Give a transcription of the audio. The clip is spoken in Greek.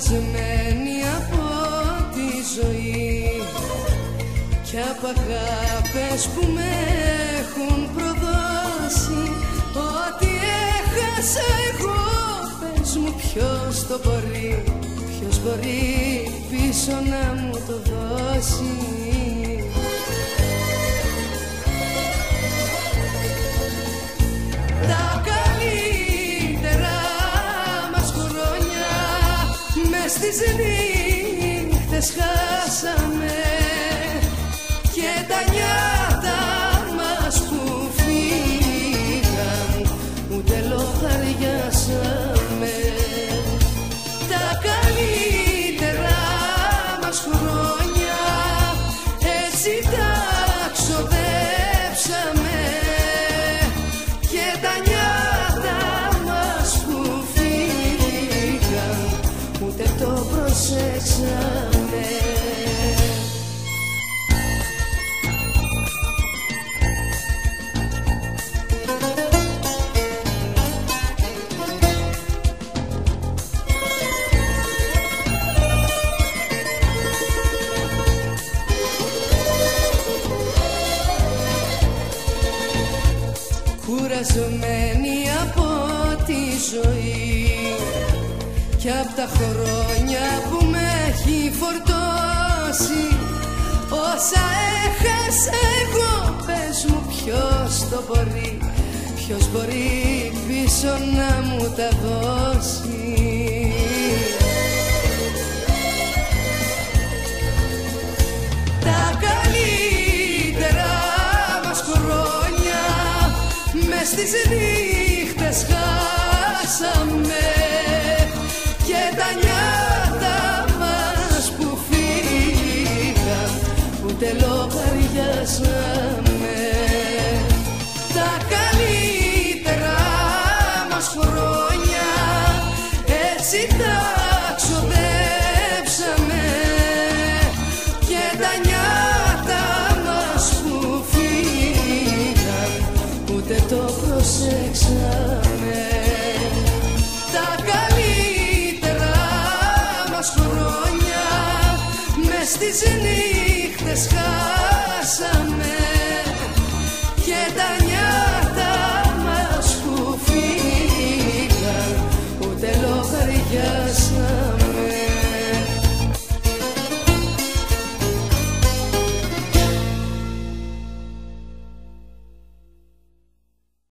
κουρασμένη από τη ζωή. Κι από αγάπες που με έχουν προδώσει Ό,τι έχασα εγώ πες μου ποιος το μπορεί Ποιος μπορεί πίσω να μου το δώσει στις νύχτες χάσαμε προσέξαμε κουρασμένη από τη ζωή και από τα χρόνια που με έχει φορτώσει. Όσα έχασα εγώ πες μου ποιος το μπορεί ποιος μπορεί πίσω να μου τα δώσει. Τα καλύτερα μας χρόνια μες στις νύχτες χάσαμε έτσι τα ξοδέψαμε και τα νιάτα μας που φύγαν ούτε το προσέξαμε. Τα καλύτερα μας χρόνια μες στις νύχτες χάσαμε. και τα